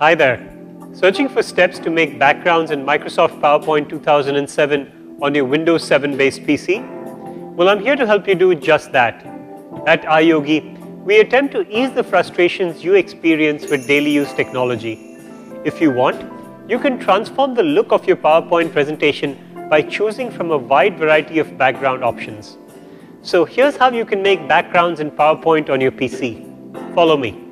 Hi there. Searching for steps to make backgrounds in Microsoft PowerPoint 2007 on your Windows 7 based PC? Well, I'm here to help you do just that. At iYogi, we attempt to ease the frustrations you experience with daily use technology. If you want, you can transform the look of your PowerPoint presentation by choosing from a wide variety of background options. So here's how you can make backgrounds in PowerPoint on your PC. Follow me.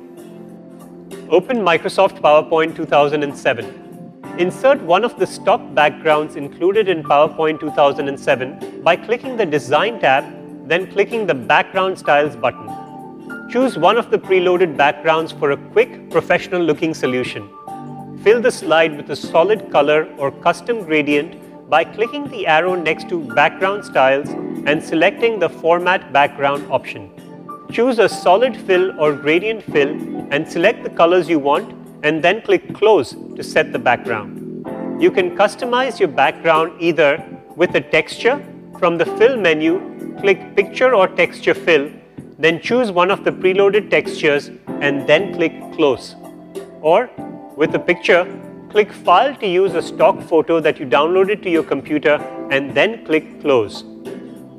Open Microsoft PowerPoint 2007. Insert one of the stock backgrounds included in PowerPoint 2007 by clicking the Design tab, then clicking the Background Styles button. Choose one of the preloaded backgrounds for a quick, professional looking solution. Fill the slide with a solid color or custom gradient by clicking the arrow next to Background Styles and selecting the Format Background option. Choose a solid fill or gradient fill and select the colors you want and then click Close to set the background. You can customize your background either with a texture from the Fill menu, click Picture or Texture Fill, then choose one of the preloaded textures and then click Close. Or with a picture, click File to use a stock photo that you downloaded to your computer and then click Close.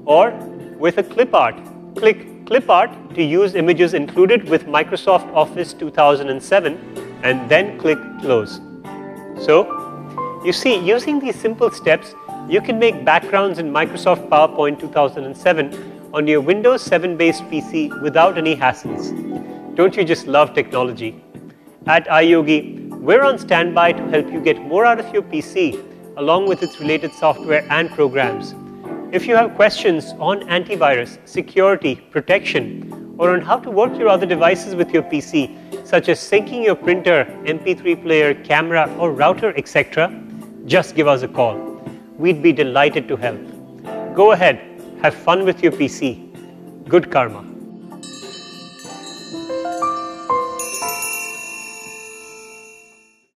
Or with a clip art, click clip art to use images included with Microsoft Office 2007 and then click close. So, you see using these simple steps you can make backgrounds in Microsoft PowerPoint 2007 on your Windows 7 based PC without any hassles. Don't you just love technology? At iYogi, we're on standby to help you get more out of your PC along with its related software and programs. If you have questions on antivirus, security, protection, or on how to work your other devices with your PC, such as syncing your printer, MP3 player, camera, or router, etc., just give us a call. We'd be delighted to help. Go ahead, have fun with your PC. Good karma.